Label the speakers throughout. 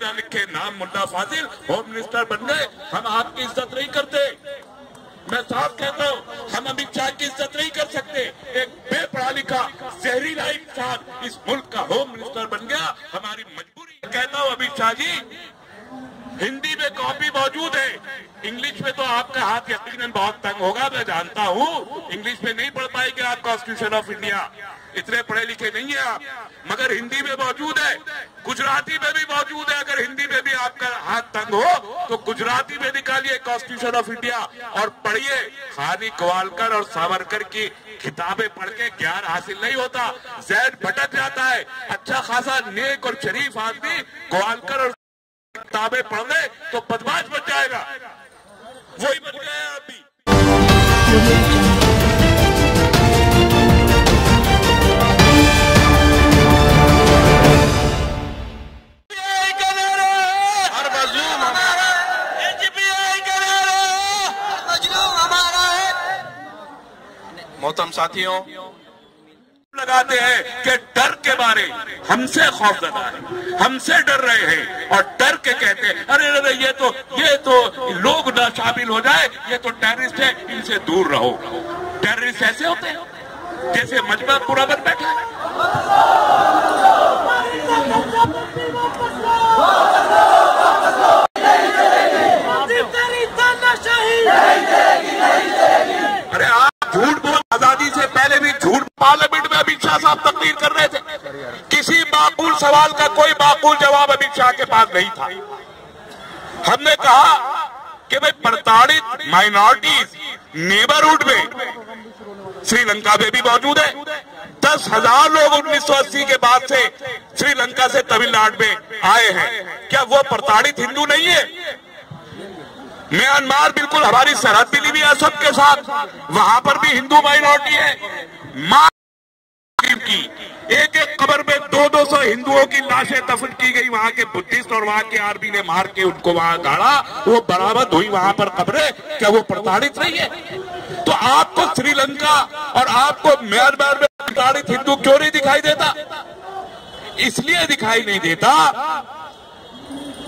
Speaker 1: لکھے نام ملا فاضل ہوم منسٹر بن گئے ہم آپ کی عزت نہیں کرتے میں صاف کہتا ہوں ہم امت شاہ کی عزت نہیں کر سکتے ایک بے پڑھا لکھا زہریلا انسان اس ملک کا ہوم منسٹر بن گیا ہماری مجبوری کہتا ہوں امت شاہ جی ہندی میں کاپی موجود ہے۔ انگلش میں تو آپ کا ہاتھ یقیناً بہت تنگ ہوگا، میں جانتا ہوں۔ انگلیش میں نہیں پڑھ پائے گا آپ کانسٹیٹیوشن آف انڈیا اتنے پڑھے لکھے نہیں ہیں آپ۔ مگر ہندی میں موجود ہے۔ گجراتی میں بھی موجود ہے۔ اگر ہندی میں بھی آپ کا ہاتھ تنگ ہو، تو گجراتی میں نکالیے کانسٹیٹیوشن آف انڈیا اور پڑھیے خانی کوالکر اور ساورکر کی کتابیں پڑھ کے گیار حاصل نہیں ہوتا۔ زید بھٹک جاتا ہے۔ اچھا خاصا نیک اور شریف آدمی گوالکر اور کتابیں پڑھ لے تو بدماش بن جائے گا۔ وہی بن گیا ہے ابھی۔
Speaker 2: محترم ساتھیوں
Speaker 1: لگاتے ہیں کہ ڈر کے بارے ہم سے خوف زدہ ہے، ہم سے ڈر رہے ہیں اور ڈر کے کہتے ہیں، ارے یہ تو یہ تو لوگ نہ شامل ہو جائے، یہ تو ٹیررسٹ ہے ان سے دور رہو۔ ٹیررسٹ ایسے ہوتے ہیں جیسے مجمع پورا بن بیٹھا ہے۔ ارے، آپ جھوٹ بول آزادی سے پہلے بھی جھوٹ پارلیمنٹ شاہ صاحب تقریر کر رہے تھے۔ کسی معقول سوال کا کوئی معقول جواب امت شاہ کے پاس نہیں تھا۔ ہم نے کہا کہ بھئی پرتاڑت مائنورٹیز نیبرہڈ میں سری لنکا میں بھی موجود ہے۔ دس ہزار لوگ انیس سو اسی کے بعد سے سری لنکا سے تمل ناڈو میں آئے ہیں۔ کیا وہ پرتاڑت ہندو نہیں ہے؟ میانمار بالکل ہماری سرحد ملی بھی ہے سب کے ساتھ۔ وہاں پر بھی ہندو مائنورٹی ہے۔ کی۔ ایک ایک قبر میں دو دو سو ہندووں کی لاشیں دفن کی گئی وہاں کے بدھسٹ اور وہاں کے آرمی نے مار کے ان کو وہاں گاڑا۔ وہ برامد ہوئی وہاں پر قبریں۔ کیا وہ پرتاڑت نہیں ہے؟ تو آپ کو سری لنکا اور آپ کو میانمار میں پرتاڑت ہندو کیوں نہیں دکھائی دیتا؟ اس لیے دکھائی نہیں دیتا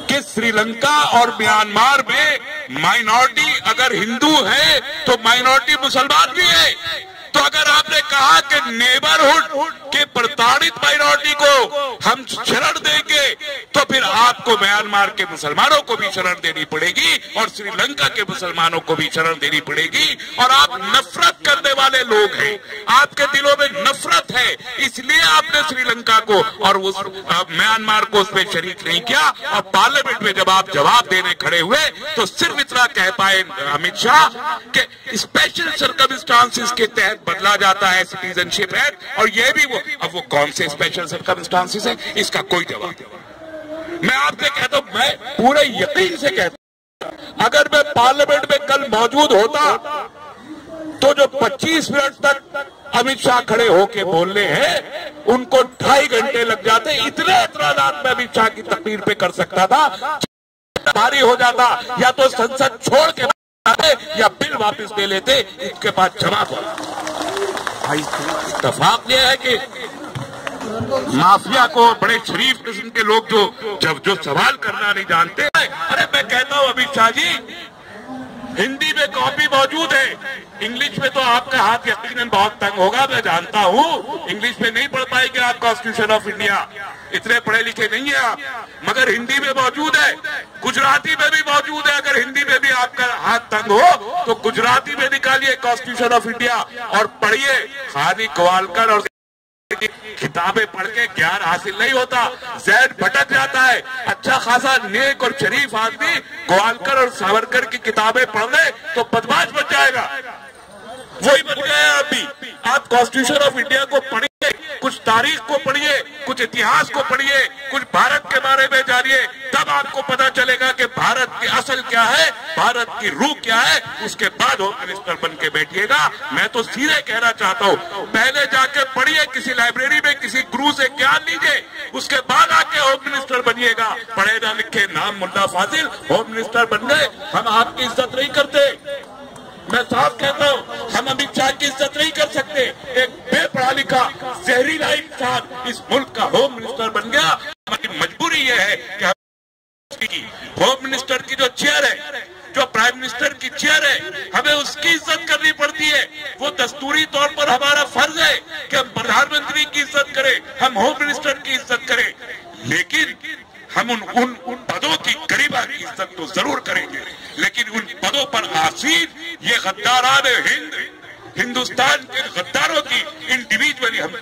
Speaker 1: کہ سری لنکا اور میانمار میں مائنورٹی اگر ہندو ہے تو مائنورٹی مسلمان بھی ہے۔ تو اگر آپ نے کہا کہ نیبرہڈ کے پرتاڑت مائنورٹی کو ہم شرر دیں گے، تو پھر آپ کو میانمار کے مسلمانوں کو بھی شرر دینی پڑے گی اور سری لنکا کے مسلمانوں کو بھی شرر دینی پڑے گی اور آپ نفرت کرنے والے لوگ ہیں۔ آپ کے دلوں میں نفرت ہے، اس لیے آپ نے سری لنکا کو اور میان مار کو اس میں شریک نہیں کیا۔ اور پارلیمنٹ میں جب آپ جواب دینے کھڑے ہوئے، تو صرف اتنا کہہ پائے حمید شاہ کہ اسپیشل سرکمسٹانسز کے تحت بدلا جاتا ہے سٹیزنشپ ہے اور یہ بھی وہ اب وہ کون سے اسپیشل سرکمسٹانسز ہیں؟ اس کا کوئی جواب میں آپ سے کہتا ہوں، میں پورے یقین سے کہتا ہوں، اگر میں پارلیمنٹ میں کل موجود ہوتا تو جو پچیس منٹ تک امت شاہ کھڑے ہو کے بولنے ہیں، ان کو ڈھائی گھنٹے لگ جاتے، اتنے اعتراضات میں امت شاہ کی تقریر پہ کر سکتا تھا بھاری ہو جاتا، یا تو سنسد چھوڑ کے یا بل واپس دے لیتے، ان کے پاس جواب ہوتا۔ اتفاق یہ ہے کہ مافیا کو بڑے شریف قسم کے لوگ جو جب جو سوال کرنا نہیں جانتے ارے میں کہتا ہوں ابھی شاہ جی ہندی میں کاپی موجود ہے۔ انگلش میں تو آپ کا ہاتھ یقیناً بہت تنگ ہوگا، میں جانتا ہوں۔ انگلش میں نہیں پڑھ پائے گے آپ کانسٹیٹیوشن آف انڈیا اتنے پڑھے لکھے نہیں ہیں آپ۔ مگر ہندی میں موجود ہے۔ گجراتی میں بھی موجود ہے۔ اگر ہندی میں بھی آپ کا ہاتھ تنگ ہو، تو گجراتی میں نکالیے کانسٹیٹیوشن آف انڈیا اور پڑھیے۔ خانی گوالکر اور کی کتابیں پڑھ کے گیان حاصل نہیں ہوتا، زید بھٹک جاتا ہے۔ اچھا خاصا نیک اور شریف آدمی گوالکر اور ساورکر کی کتابیں پڑھ لے تو بدماش بچ جائے گا۔ وہی بن گیا آپ بھی آپ کانسٹیٹیوشن آف انڈیا کو پڑھیں۔ کچھ تاریخ کو پڑھیے، کچھ اتہاس کو پڑھیے، کچھ بھارت کے بارے میں جانیے، تب آپ کو پتا چلے گا کہ بھارت کی اصل کیا ہے، بھارت کی روح کیا ہے، اس کے بعد ہوم منسٹر بن کے بیٹھیے گا۔ میں تو سیدھے کہنا چاہتا ہوں، پہلے جا کے پڑھیے کسی لائبریری میں، کسی گرو سے گیان لیجیے اس کے بعد آ کے ہوم منسٹر بنیے گا۔ پڑھے نہ لکھے نام ملا فاضل، ہوم منسٹر بن گئے، ہم آپ کی عزت نہیں کرتے۔ میں صاف کہتا ہوں، ہم امت شاہ کی عزت نہیں کرتے۔ پڑھا لکھا زہریلا انسان اس ملک کا ہوم منسٹر بن گیا۔ ہماری مجبوری یہ ہے کہ ہوم منسٹر کی جو چیئر ہے جو پرائم منسٹر کی چیئر ہے ہمیں اس کی عزت کرنی پڑتی ہے۔ وہ دستوری طور پر ہمارا فرض ہے کہ ہم پردھان منتری کی عزت کریں ہم ہوم منسٹر کی عزت کریں۔ لیکن ہم ان ان, پدوں کی قریبہ کی عزت تو ضرور کریں گے۔ لیکن ان پدوں پر آسین یہ غداران ہند ہندوستان کے غداروں کی ان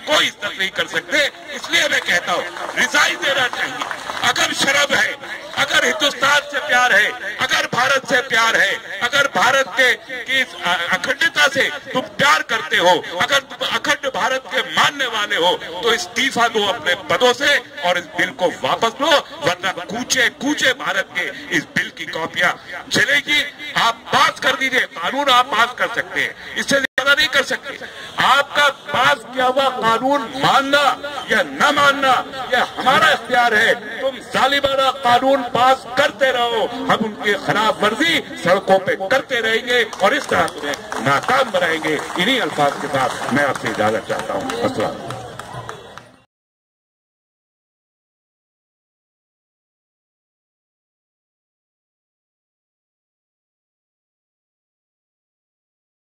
Speaker 1: کوئی عزت نہیں کر سکتے، اس لیے میں کہتا ہوں، رضائی دینا چاہیے۔ اگر شرب ہے، اگر ہندوستان سے پیار ہے، اگر بھارت سے پیار ہے، اگر بھارت کے اکھنڈتا سے تم پیار کرتے ہو، اگر تم اکھنڈ بھارت کے ماننے والے ہو، تو استعفیٰ دو اپنے پدوں سے اور اس بل کو واپس لو ورنہ کوچے کوچے بھارت کے اس بل کی کاپیاں چلے گی۔ آپ پاس کر دیجیے، قانون آپ پاس کر سکتے ہیں۔ اس سے پیدا نہیں کر سکتے۔ آپ کا پاس کیا ہوا قانون ماننا یا نہ ماننا، یہ ہمارا اختیار ہے۔ تم ظالمانہ قانون پاس کرتے رہو۔ ہم ان کی خلاف ورزی سڑکوں پہ کرتے رہیں گے اور اس طرح ناکام بنائیں گے۔ انہی الفاظ کے ساتھ میں آپ سے اجازت چاہتا ہوں۔ السلام علیکم۔